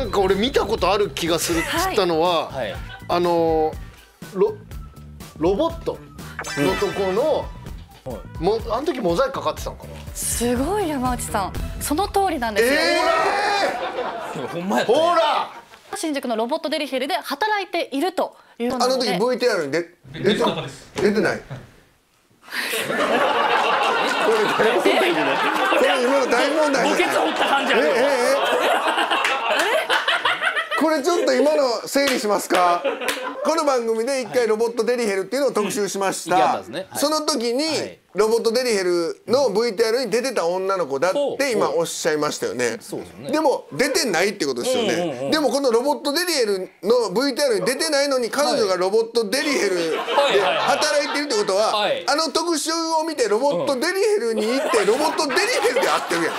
なんか俺見たことある気がするっつったのは、はい。あのーロロボットのとこの、もあの時モザイクかかってたのかな？すごい山内さん。その通りなんですよ、ほんまやほら！新宿のロボットデリヘルで働いているというあの時 VTR に出出て出 てない？これ今の大問題じゃない？ボケツ掘った感じあるよえええこれちょっと今の整理しますか？この番組で一回ロボットデリヘルっていうのを特集しました。たんですねはい。その時にはい。ロボットデリヘルの VTR に出てた女の子だって今おっしゃいましたよね。ね。でも出てないってことですよね。でもこのロボットデリヘルの VTR に出てないのに彼女がロボットデリヘルではいはい。働いてるってことははい。あの特集を見てロボットデリヘルに行ってロボットデリヘルで会ってるやん